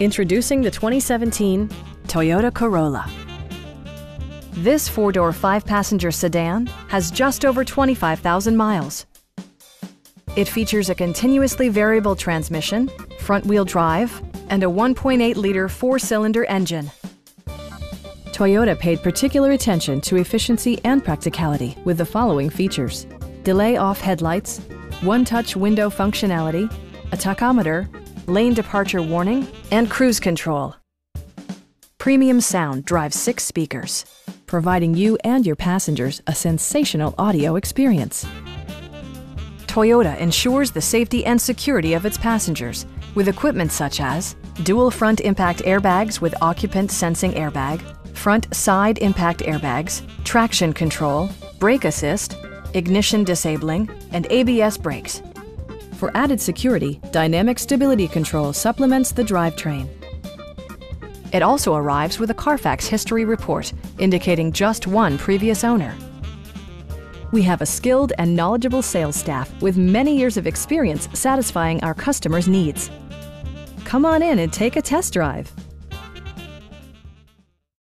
Introducing the 2017 Toyota Corolla. This four-door, five-passenger sedan has just over 25,000 miles. It features a continuously variable transmission, front-wheel drive, and a 1.8-liter four-cylinder engine. Toyota paid particular attention to efficiency and practicality with the following features. Delay off headlights, one-touch window functionality, a tachometer, lane departure warning, and cruise control. Premium sound drives six speakers, providing you and your passengers a sensational audio experience. Toyota ensures the safety and security of its passengers with equipment such as dual front impact airbags with occupant sensing airbag, front side impact airbags, traction control, brake assist, ignition disabling, and ABS brakes. For added security, Dynamic Stability Control supplements the drivetrain. It also arrives with a Carfax history report, indicating just one previous owner. We have a skilled and knowledgeable sales staff with many years of experience satisfying our customers' needs. Come on in and take a test drive.